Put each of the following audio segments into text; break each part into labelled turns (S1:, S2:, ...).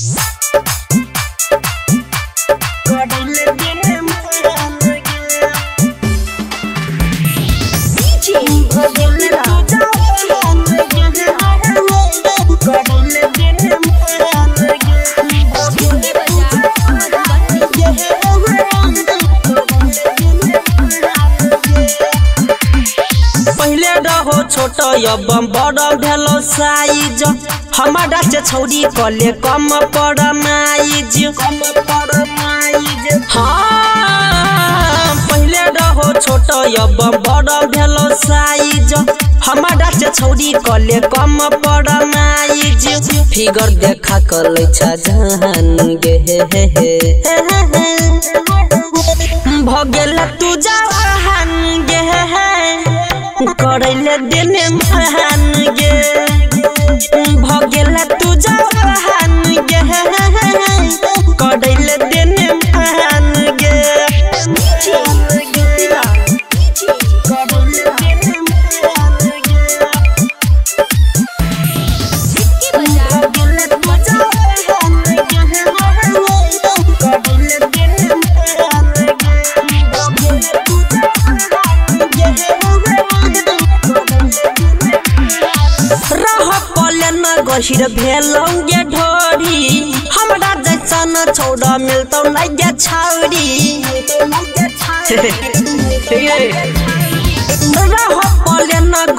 S1: पहले रहो छोट अब बड़ भेलो साइज़। हमारा से छौरी कले कम पर माइज। हाँ पहले रहो छोट अब बड़ भेलो साइज़। हमारा से छौरी कले कम पर माइज। फिगर देखा कले छ जान गे। हे हे भगेल भगेल तू न गहिर ढोरी। हमरा जैसन छौड़ा मिलतौ लगे छौरी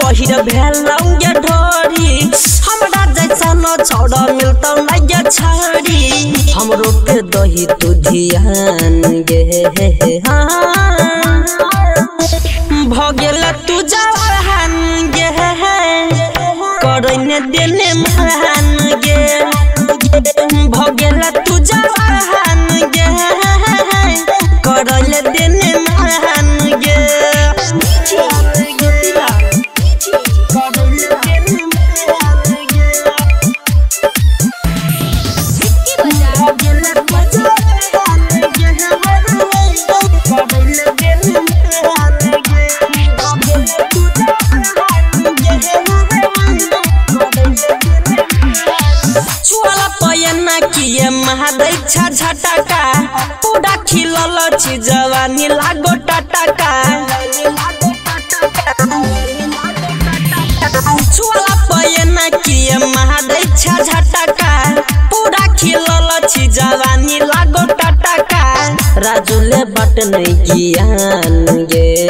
S1: गहिर भेलौगे ढोरी। हमरा जैसन छौड़ा मिलतौ लगे छौरी हमरो के दही तू ध्यान गे। हाँ। भगेल तू गे करैने देने महान गे। भगेला तू किए महादैक्षा झटका पूरा खिलल छी जवानी लागो टटका छुआला चुवाला पयना किए महादैक्षा झटका पूरा खिलल छी जवानी लागो टटका राजुले बट नहीं ज्ञान गे।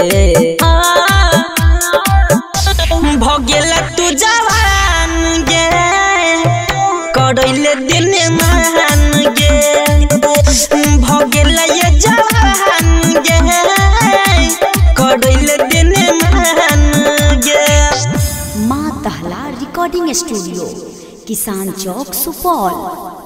S1: दिन महान गे भगेल जवान गे दिन महान गे
S2: माँ तहला रिकॉर्डिंग स्टूडियो किसान चौक सुपौल।